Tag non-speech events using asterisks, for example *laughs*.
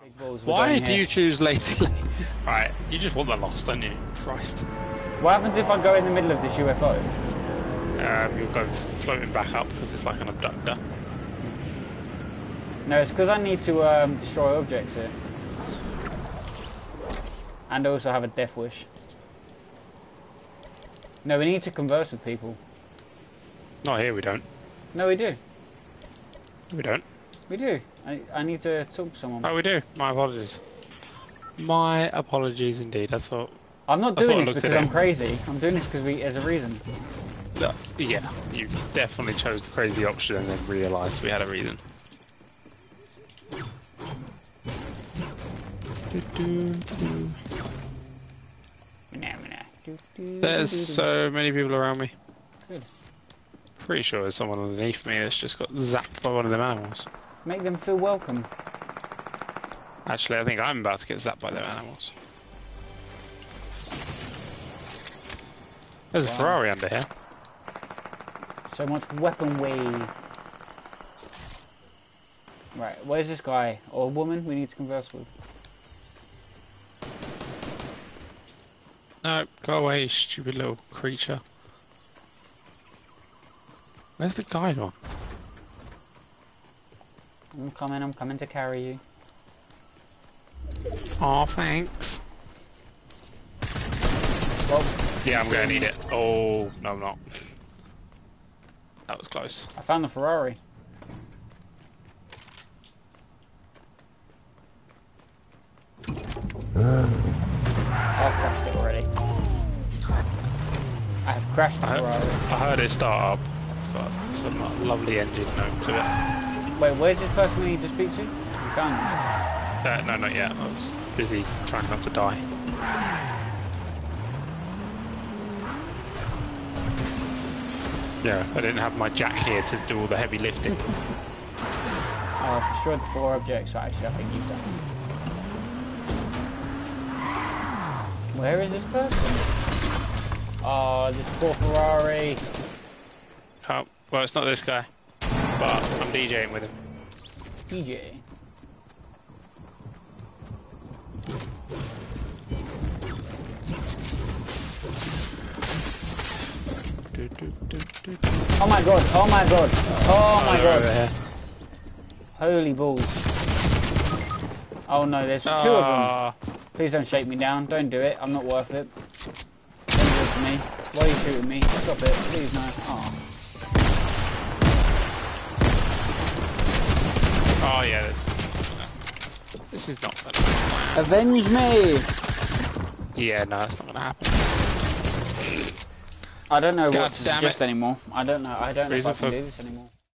Big balls were Why do you choose Lazy Lake? *laughs* right, you just want the lost, don't you? Christ. What happens if I go in the middle of this UFO? Um, you'll go floating back up because it's like an abductor. No, it's because I need to um, destroy objects here. And also have a death wish. No, we need to converse with people. Not here, we don't. No, we do. We don't. We do. I, I need to talk to someone. Oh, we do. My apologies. My apologies indeed. I thought. I'm not I thought I doing this because I'm crazy. I'm doing this because we, there's a reason. Uh, yeah, you definitely chose the crazy option and then realised we had a reason. There's so many people around me. Good. Pretty sure there's someone underneath me that's just got zapped by one of them animals. Make them feel welcome. Actually, I think I'm about to get zapped by their animals. There's a Ferrari under here. So much weapon way. Right, where's this guy or woman we need to converse with? No, go away, stupid little creature. Where's the guy gone? I'm coming, I'm coming to carry you. Aw, thanks. Well, Yeah, I'm gonna need it. Oh, no, I'm not. That was close. I found the Ferrari. I've crashed it already. I have crashed the I, Ferrari. I heard it start up. It's got some uh, lovely engine note to it. Wait, where's this person we need to speak to? You him. Uh, no, not yet. I was busy trying not to die. Yeah, I didn't have my jack here to do all the heavy lifting. Oh, *laughs* I've destroyed the four objects, actually I think you've done. Where is this person? Oh, this poor Ferrari. Oh, well, it's not this guy, but I'm DJing with him. DJ. Oh my god, oh my god, oh my god. Holy balls. Oh no, there's two of them. Ah, Please don't shake me down, don't do it, I'm not worth it. Don't do it to me. Why are you shooting me? Stop it, please no. Oh. Oh yeah, this is. This is not gonna. Avenge me! Yeah, no, it's not gonna happen. I don't know God what to suggest it. anymore. I don't know, I don't know if I can do this anymore.